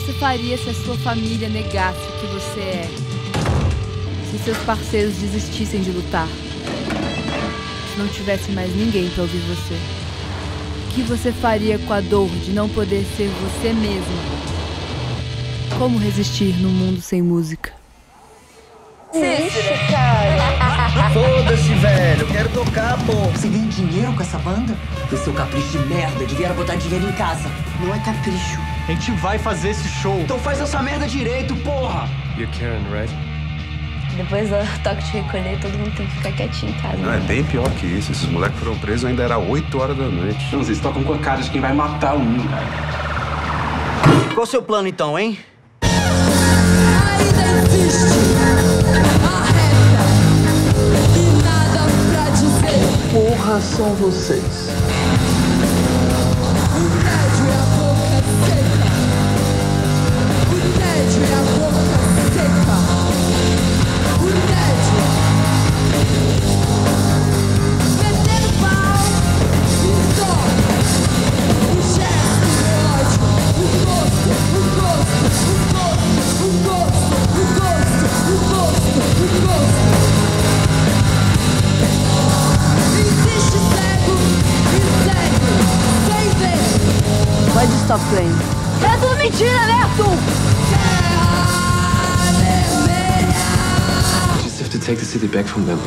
você faria se a sua família negasse o que você é? Se seus parceiros desistissem de lutar? Se não tivesse mais ninguém para ouvir você? O que você faria com a dor de não poder ser você mesmo? Como resistir num mundo sem música? Cara. Foda-se, velho. Quero tocar, pô. Você ganha dinheiro com essa banda? Esse seu capricho de merda. Devia botar dinheiro em casa. Não é capricho. A gente vai fazer esse show. Então faz essa merda direito, porra. You're Karen, right? Depois do toque de recolher, todo mundo tem que ficar quietinho em casa. Não, é né? bem pior que isso. Esses moleques foram presos ainda era 8 horas da noite. Não, vocês tocam com a cara de quem vai matar um, cara. Qual o seu plano então, hein? Porra são vocês. Ver. Pode stop playing. É tudo mentira, Neto! Terra vermelha! Just have to take the city back from them.